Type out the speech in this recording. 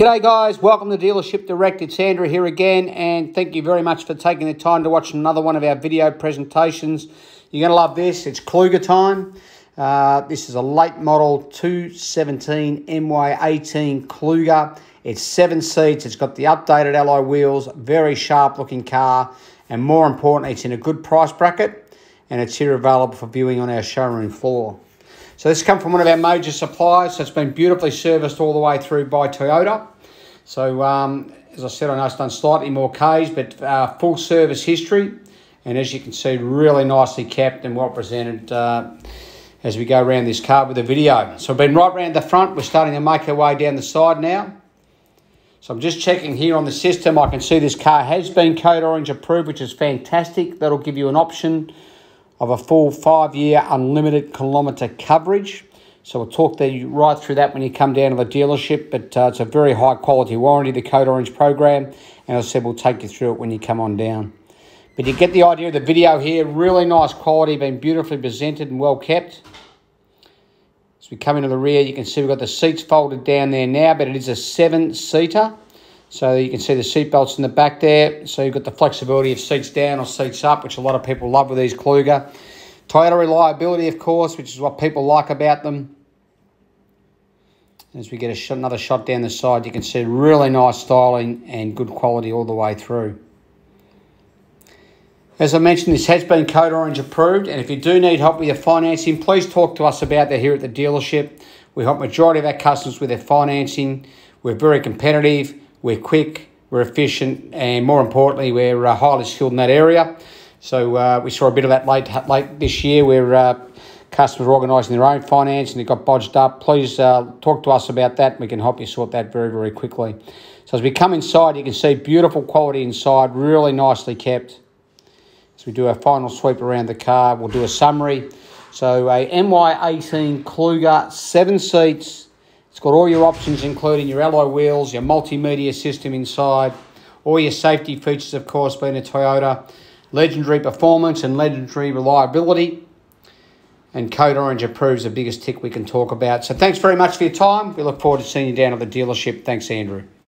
G'day guys, welcome to Dealership Direct. It's Andrew here again and thank you very much for taking the time to watch another one of our video presentations. You're going to love this. It's Kluger time. Uh, this is a late model 217 MY18 Kluger. It's seven seats. It's got the updated alloy wheels, very sharp looking car and more importantly it's in a good price bracket and it's here available for viewing on our showroom floor. So this come from one of our major suppliers. So it's been beautifully serviced all the way through by Toyota. So um, as I said, I know it's done slightly more Ks, but uh, full service history. And as you can see, really nicely kept and well presented uh, as we go around this car with the video. So I've been right around the front. We're starting to make our way down the side now. So I'm just checking here on the system. I can see this car has been Code Orange approved, which is fantastic. That'll give you an option of a full five-year unlimited kilometre coverage. So we'll talk you right through that when you come down to the dealership, but uh, it's a very high quality warranty, the Code Orange program, and I said, we'll take you through it when you come on down. But you get the idea of the video here, really nice quality, been beautifully presented and well kept. As we come into the rear, you can see we've got the seats folded down there now, but it is a seven-seater. So you can see the seat belts in the back there. So you've got the flexibility of seats down or seats up, which a lot of people love with these Kluger. Toyota reliability, of course, which is what people like about them. As we get shot, another shot down the side, you can see really nice styling and good quality all the way through. As I mentioned, this has been Code Orange approved, and if you do need help with your financing, please talk to us about that here at the dealership. We help majority of our customers with their financing. We're very competitive. We're quick, we're efficient, and more importantly, we're uh, highly skilled in that area. So uh, we saw a bit of that late late this year where uh, customers are organising their own finance and it got bodged up. Please uh, talk to us about that. We can help you sort that very, very quickly. So as we come inside, you can see beautiful quality inside, really nicely kept. As we do our final sweep around the car, we'll do a summary. So a MY18 Kluger, seven seats, it's got all your options, including your alloy wheels, your multimedia system inside, all your safety features, of course, being a Toyota, legendary performance and legendary reliability. And Code Orange approves the biggest tick we can talk about. So thanks very much for your time. We look forward to seeing you down at the dealership. Thanks, Andrew.